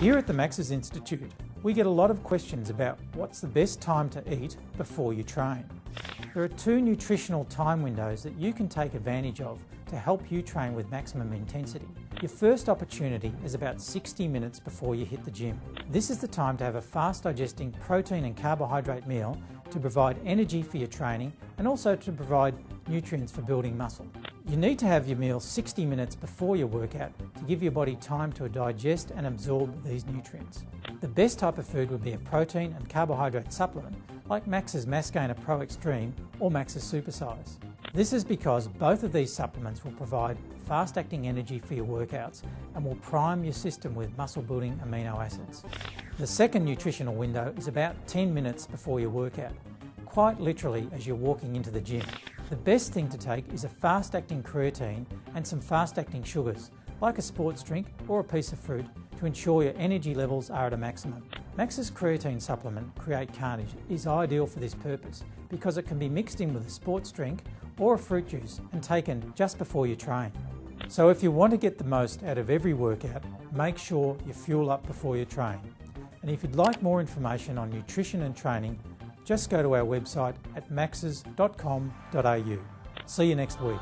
Here at the Max's Institute, we get a lot of questions about what's the best time to eat before you train. There are two nutritional time windows that you can take advantage of to help you train with maximum intensity. Your first opportunity is about 60 minutes before you hit the gym. This is the time to have a fast digesting protein and carbohydrate meal to provide energy for your training and also to provide nutrients for building muscle. You need to have your meal 60 minutes before your workout to give your body time to digest and absorb these nutrients. The best type of food would be a protein and carbohydrate supplement like Max's Mass Gainer Pro Extreme or Max's Supersize. This is because both of these supplements will provide fast acting energy for your workouts and will prime your system with muscle building amino acids. The second nutritional window is about 10 minutes before your workout, quite literally as you're walking into the gym. The best thing to take is a fast acting creatine and some fast acting sugars, like a sports drink or a piece of fruit, to ensure your energy levels are at a maximum. Max's creatine supplement, Create Carnage, is ideal for this purpose because it can be mixed in with a sports drink or a fruit juice and taken just before you train. So if you want to get the most out of every workout, make sure you fuel up before you train. And if you'd like more information on nutrition and training, just go to our website at maxes.com.au. See you next week.